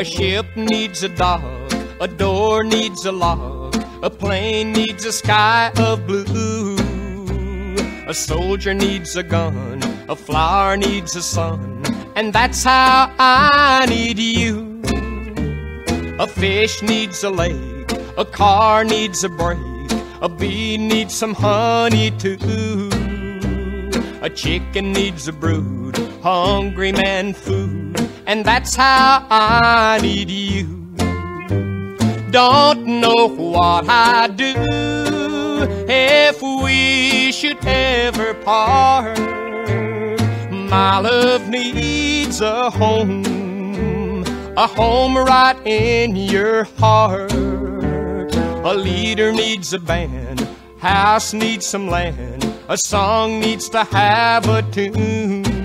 A ship needs a dock, a door needs a lock, a plane needs a sky of blue. A soldier needs a gun, a flower needs a sun, and that's how I need you. A fish needs a lake, a car needs a brake, a bee needs some honey too. A chicken needs a brood, hungry man food, and that's how I need you. Don't know what I'd do if we should ever part. My love needs a home, a home right in your heart. A leader needs a band, house needs some land, a song needs to have a tune.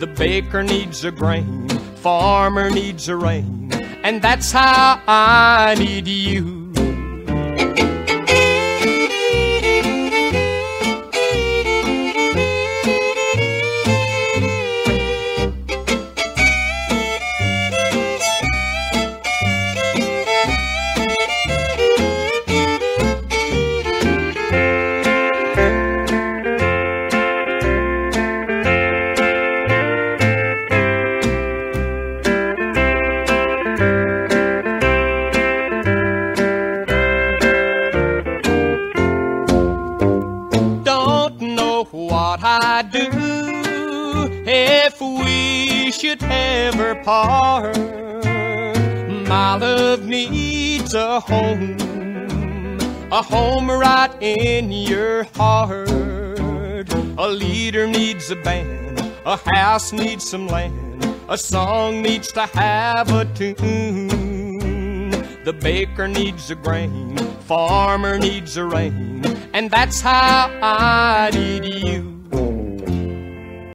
The baker needs a grain, farmer needs a rain, and that's how I need you. What I'd do if we should ever part. My love needs a home, a home right in your heart. A leader needs a band, a house needs some land, a song needs to have a tune. The baker needs a grain, farmer needs a rain, and that's how I need you.